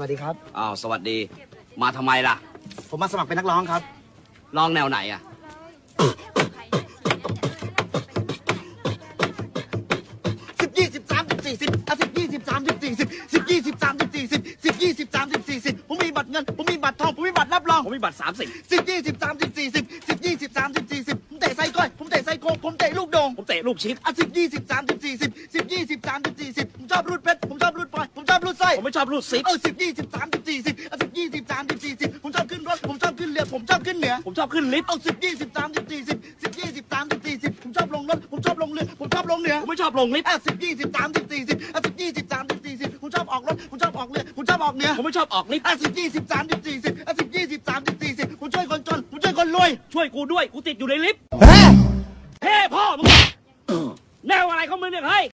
วัสดีครับ อ้าวสวัสดี มาทำไมล่ะ ผมมาสมัครเป็นนักร้องครับลองแนวไหนอะ สิบยี่สิบสามสิบสี่สิบอะสิบยี่สิบสามสิบสี่สิบสิบยี่สิบสามสิบสี่สิบสิบยี่สิบสามสิบสี่สิบผมมีบัตรเงิน ผมมีบัตรทอง ผมมีบัตรรับรองผมมีบัตร30สิบยี่สิบสามสิบสี่สิบสิบยี่สิบสามสิบสี่สิบผมเตะไส้ก้อย ผมเตะไส้โคงผมเตะลูกโด่งผมเตะลูกชิดอะสิบยี่สิบสามสิบสี่สิบสิบยี่สิบสามสิบสี่สิบผมชอบรูดเพชร ผมชอบรูดสร้อยผมไม่ชอบรูดซิป เออสิบยี่สิบสามสิบสี่สิบอะสิบยี่สิบสามสิบสี่สิบผมชอบขึ้นรถ ผมชอบขึ้นเรือ ผมชอบขึ้นเหนือ ผมชอบขึ้นลิฟต์เอาสิบยี่สิบสามสิบสี่สิบสิบยี่สิบสามสิบสี่สิบผมชอบลงรถ ผมชอบลงเรือ ผมชอบลงเหนือผมไม่ชอบลงลิฟต์อะสิบยี่สิบสามสิบสี่สิบอะสิบยี่สิบสามสิบสี่สิบผมชอบออกรถ ผมชอบออกเรือ ผมชอบออกเหนือผมไม่ชอบออกลิฟต์อะสิบยี่สิบสามสิบสี่สิบอะสิบยี่สิบสามสิบสี่สิบผมช่วยคนจน ผมช่วยคนรวย ช่วยกูด้วย กูติดอยู่ในลิฟต์เฮ้เฮ้พ่อมึงแนวอะไรของมึงเนี่ยเฮ้ย